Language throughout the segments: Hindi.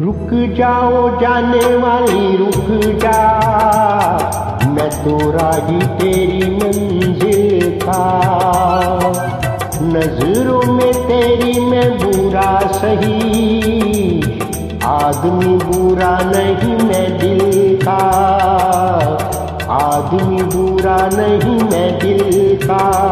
रुक जाओ जाने वाली, रुक जा। मैं तो राही तेरी मंजिल का नज़रों में तेरी मैं बुरा सही। आदमी बुरा नहीं मैं दिल का। आदमी बुरा नहीं मैं दिल का।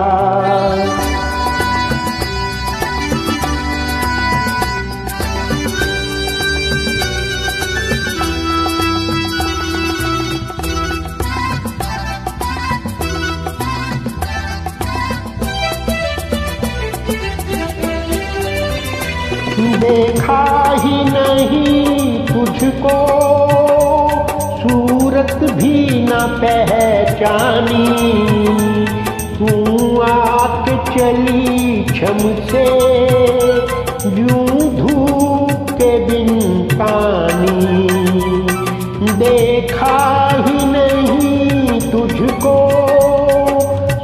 देखा ही नहीं तुझको। सूरत भी न पहचानी। तू आके चली छम से, यूँ धूप के बिन पानी। देखा ही नहीं तुझको,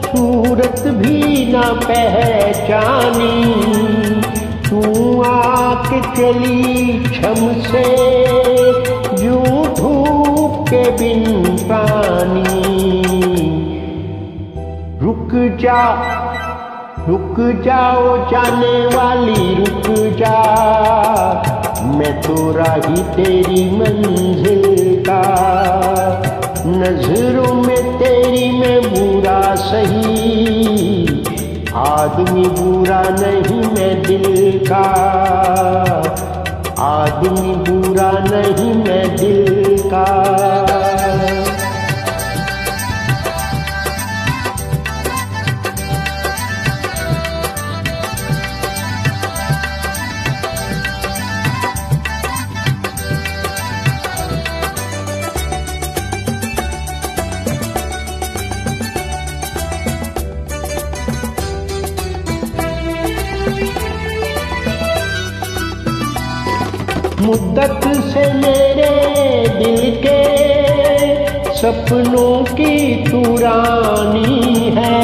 सूरत भी न पहचानी। तू आके चली छम से यूँ धूप के बिन पानी। रुक जा, रुक जाओ जाने वाली, रुक जा। मैं तो राही तेरी मंजिल का। नज़रों में तेरी मैं बुरा सही। आदमी बुरा नहीं का। आदमी बुरा नहीं मुद्दत से मेरे दिल के सपनों की तुरानी है।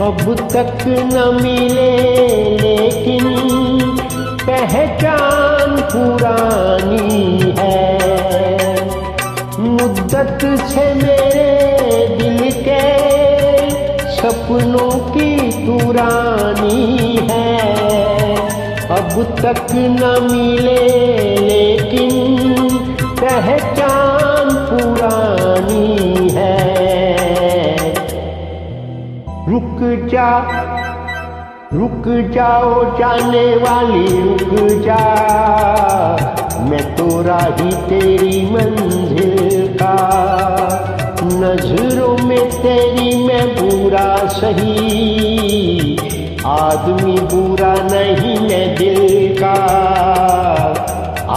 अब तक न मिले, लेकिन पहचान पुरानी है। मुद्दत से मेरे दिल के सपनों की तुरानी है। अब तक न मिले, लेकिन पहचान पुरानी है। रुक जा, रुक जाओ जाने वाली, रुक जा। मैं तो राही तेरी मंजिल का, नज़रों में तेरी मैं बुरा सही। आदमी बुरा नहीं मैं दिल का।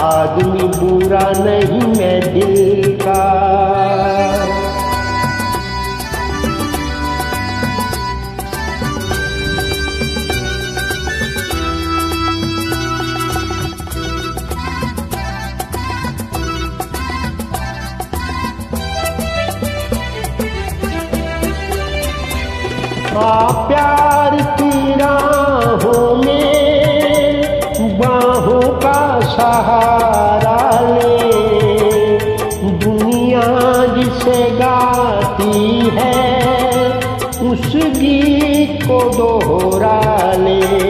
आदमी बुरा नहीं मैं दिल का। प्यार राहों में बाहों का सहारा ले। दुनिया जिसे गाती है, उस गीत को दोहरा ले।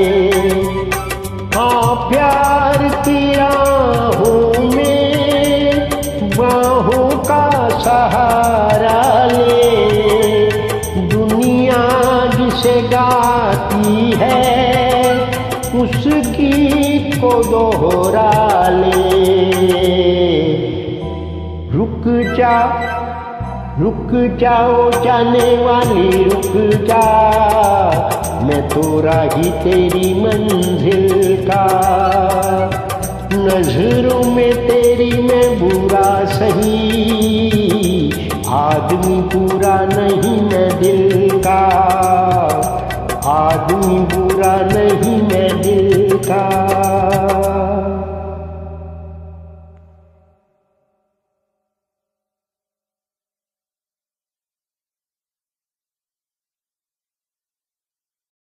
जा रुक जाओ, जाने वाली, रुक जा। मैं तो राही तेरी मंजिल का। नज़रों में तेरी मैं बुरा सही। आदमी बुरा नहीं मैं दिल का। आदमी बुरा नहीं मैं दिल का।